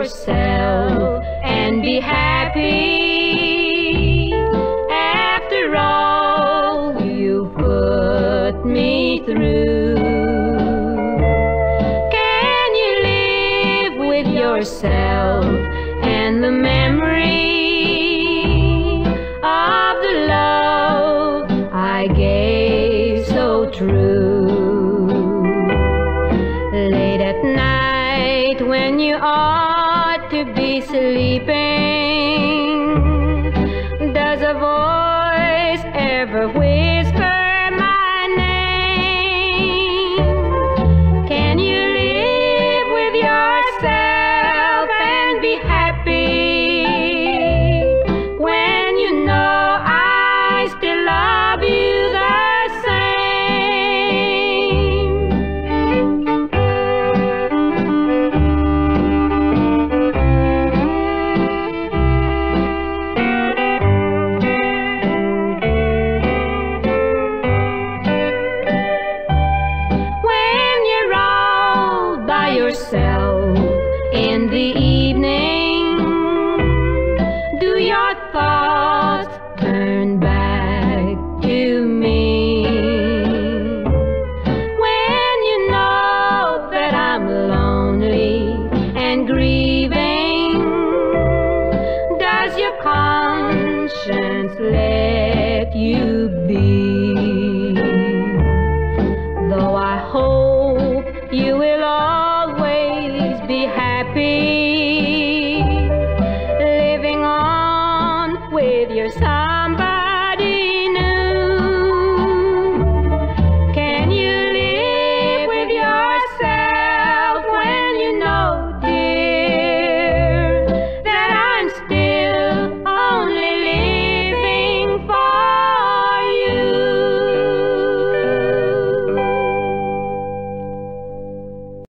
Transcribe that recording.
yourself and be happy. After all you put me through, can you live with yourself and the memory of the love I gave so true? Late at night when you are to be sleeping, does a voice ever yourself in the evening? Do your thoughts turn back to me? When you know that I'm lonely and grieving, does your conscience let you be? Though I hope you will all